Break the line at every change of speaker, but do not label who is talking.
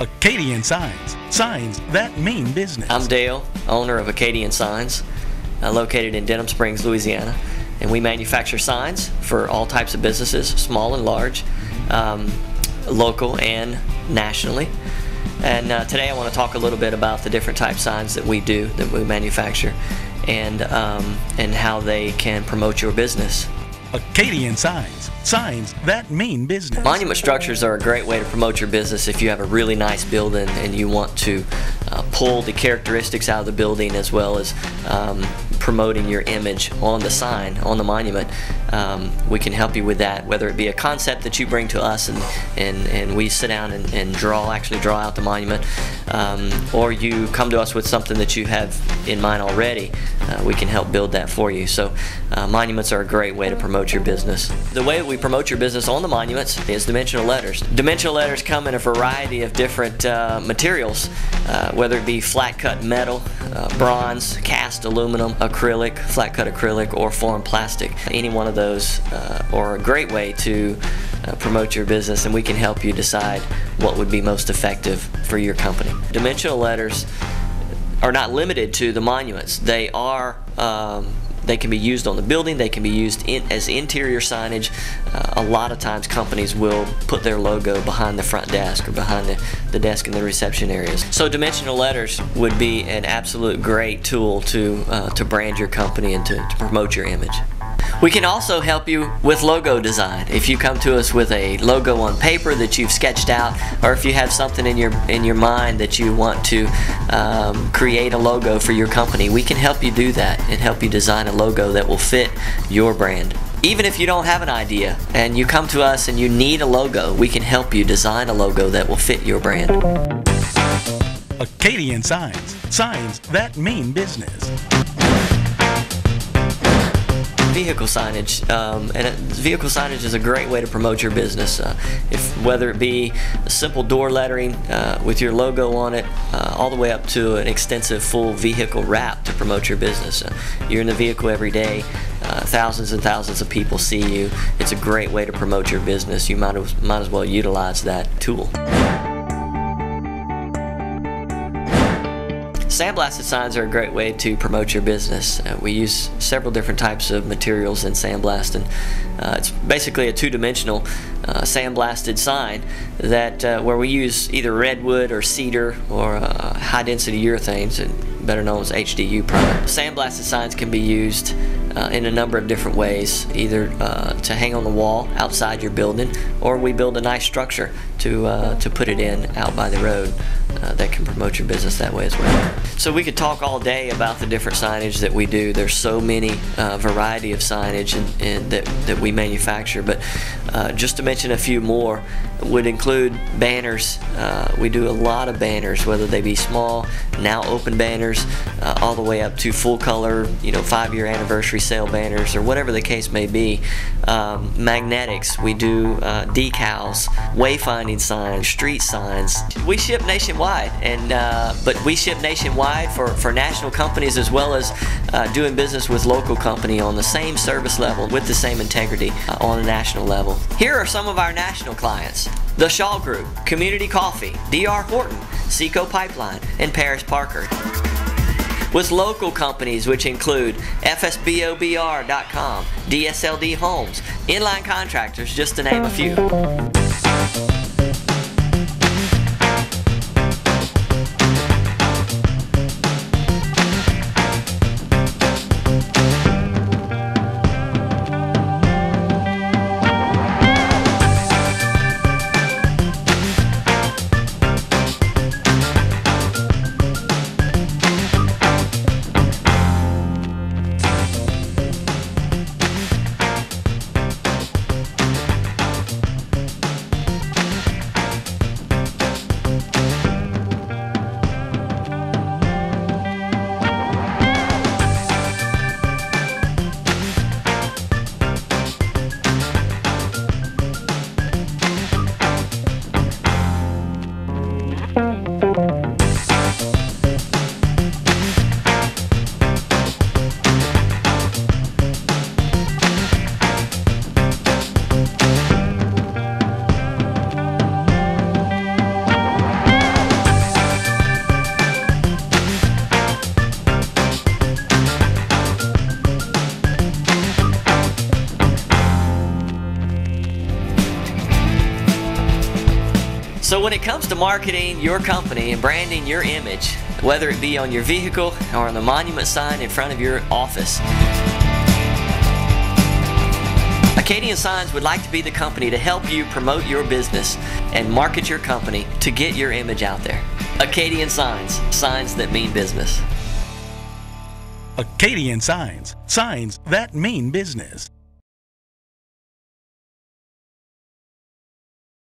Acadian Signs. Signs that mean business.
I'm Dale, owner of Acadian Signs, uh, located in Denham Springs, Louisiana. And we manufacture signs for all types of businesses, small and large, um, local and nationally. And uh, today I want to talk a little bit about the different type signs that we do, that we manufacture, and, um, and how they can promote your business.
Acadian Signs. Signs that mean business.
Monument structures are a great way to promote your business if you have a really nice building and you want to uh, pull the characteristics out of the building as well as um, promoting your image on the sign, on the monument. Um, we can help you with that, whether it be a concept that you bring to us and, and, and we sit down and, and draw, actually draw out the monument, um, or you come to us with something that you have in mind already, uh, we can help build that for you. So uh, monuments are a great way to promote your business. The way we promote your business on the monuments is dimensional letters. Dimensional letters come in a variety of different uh, materials, uh, whether it be flat cut metal, uh, bronze, cast aluminum, acrylic, flat cut acrylic, or formed plastic. Any one of those uh, are a great way to uh, promote your business and we can help you decide what would be most effective for your company. Dimensional letters are not limited to the monuments. They are um, they can be used on the building. They can be used in, as interior signage. Uh, a lot of times companies will put their logo behind the front desk or behind the, the desk in the reception areas. So dimensional letters would be an absolute great tool to, uh, to brand your company and to, to promote your image. We can also help you with logo design. If you come to us with a logo on paper that you've sketched out, or if you have something in your in your mind that you want to um, create a logo for your company, we can help you do that and help you design a logo that will fit your brand. Even if you don't have an idea and you come to us and you need a logo, we can help you design a logo that will fit your brand.
Acadian Signs. Signs that mean business
vehicle signage, um, and vehicle signage is a great way to promote your business. Uh, if whether it be a simple door lettering uh, with your logo on it, uh, all the way up to an extensive full vehicle wrap to promote your business. Uh, you're in the vehicle every day. Uh, thousands and thousands of people see you. It's a great way to promote your business. You might as, might as well utilize that tool. Sandblasted signs are a great way to promote your business. Uh, we use several different types of materials in sandblasting. Uh, it's basically a two-dimensional uh, sandblasted sign that uh, where we use either redwood or cedar or uh, high-density urethanes, and better known as HDU product. Sandblasted signs can be used uh, in a number of different ways, either uh, to hang on the wall outside your building, or we build a nice structure to uh, to put it in out by the road uh, that can promote your business that way as well. So we could talk all day about the different signage that we do. There's so many uh, variety of signage that, that we manufacture, but uh, just to mention a few more would include banners. We do a lot of banners, whether they be small, now open banners, uh, all the way up to full color, you know, five year anniversary sale banners or whatever the case may be. Um, magnetics, we do uh, decals, wayfinding signs, street signs. We ship nationwide, and uh, but we ship nationwide for, for national companies as well as uh, doing business with local company on the same service level with the same integrity uh, on a national level. Here are some of our national clients. The Shaw Group, Community Coffee, D.R. Horton, Seco Pipeline, and Paris Parker with local companies which include FSBOBR.com, DSLD Homes, Inline Contractors, just to name a few. So, when it comes to marketing your company and branding your image, whether it be on your vehicle or on the monument sign in front of your office, Acadian Signs would like to be the company to help you promote your business and market your company to get your image out there. Acadian Signs, signs that mean business.
Acadian Signs, signs that mean business.